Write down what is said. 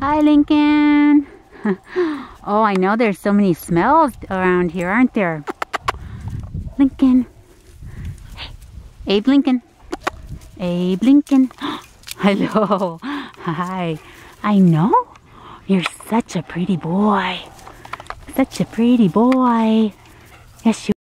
Hi, Lincoln. oh, I know there's so many smells around here, aren't there? Lincoln. Hey, Abe Lincoln. Abe Lincoln. Hello. Hi. I know. You're such a pretty boy. Such a pretty boy. Yes, you